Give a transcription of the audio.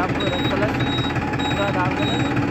आपको कलर पूरा dark colour